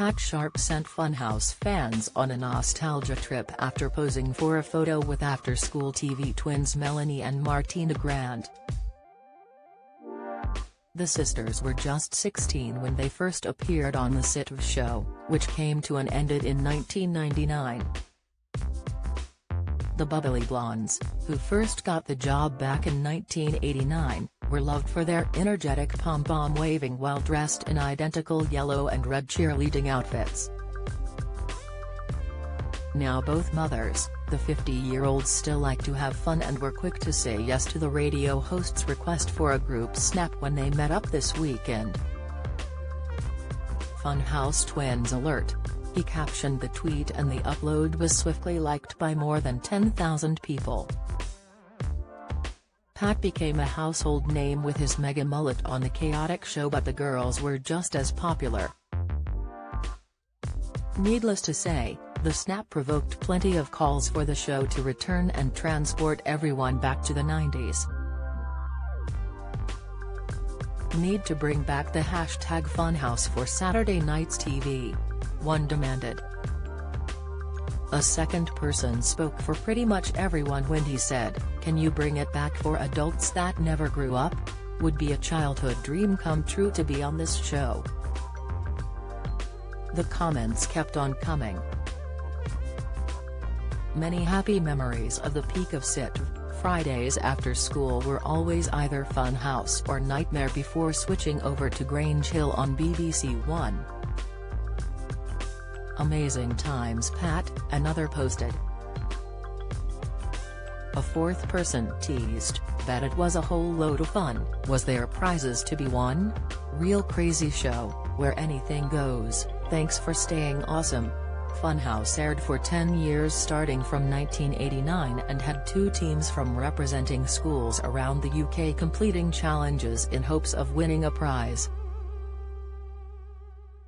Pat Sharp sent Funhouse fans on a nostalgia trip after posing for a photo with after-school TV twins Melanie and Martina Grant. The sisters were just 16 when they first appeared on the Sit show, which came to an end in 1999. The bubbly blondes, who first got the job back in 1989, were loved for their energetic pom-pom waving while dressed in identical yellow and red cheerleading outfits. Now both mothers, the 50-year-olds still like to have fun and were quick to say yes to the radio host's request for a group snap when they met up this weekend. Funhouse Twins alert. He captioned the tweet and the upload was swiftly liked by more than 10,000 people. Pat became a household name with his mega mullet on the chaotic show but the girls were just as popular. Needless to say, the snap provoked plenty of calls for the show to return and transport everyone back to the 90s. Need to bring back the hashtag Funhouse for Saturday Night's TV. One demanded. A second person spoke for pretty much everyone when he said, can you bring it back for adults that never grew up? Would be a childhood dream come true to be on this show. The comments kept on coming. Many happy memories of the peak of SIT. Fridays after school were always either Fun House or Knightmare before switching over to Grange Hill on BBC One. Amazing times Pat, another posted. A fourth person teased, that it was a whole load of fun, was there prizes to be won? Real crazy show, where anything goes, thanks for staying awesome. Funhouse aired for 10 years starting from 1989 and had two teams from representing schools around the UK completing challenges in hopes of winning a prize.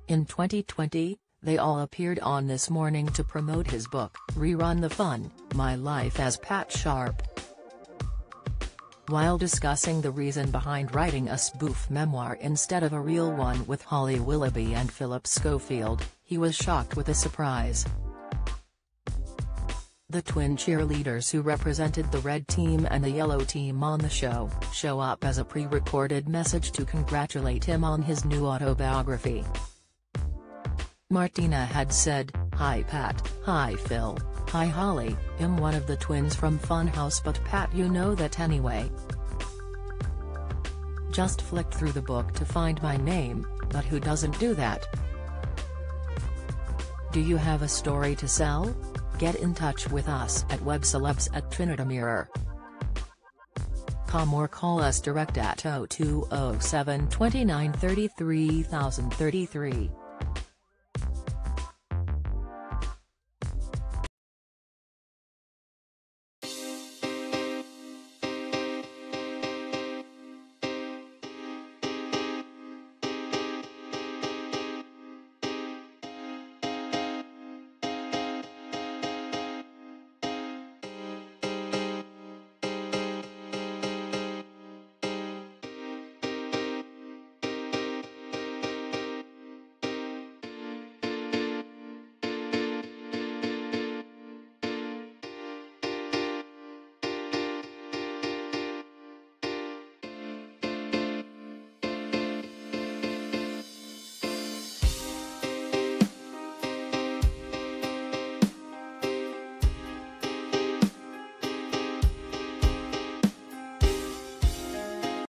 In 2020, they all appeared on This Morning to promote his book, Rerun the Fun, My Life as Pat Sharp. While discussing the reason behind writing a spoof memoir instead of a real one with Holly Willoughby and Philip Schofield, he was shocked with a surprise. The twin cheerleaders who represented the red team and the yellow team on the show, show up as a pre-recorded message to congratulate him on his new autobiography. Martina had said, Hi Pat, hi Phil, hi Holly, I'm one of the twins from Funhouse but Pat you know that anyway. Just flicked through the book to find my name, but who doesn't do that? Do you have a story to sell? Get in touch with us at webcelebs at trinitymirror.com or call us direct at 0207 29 33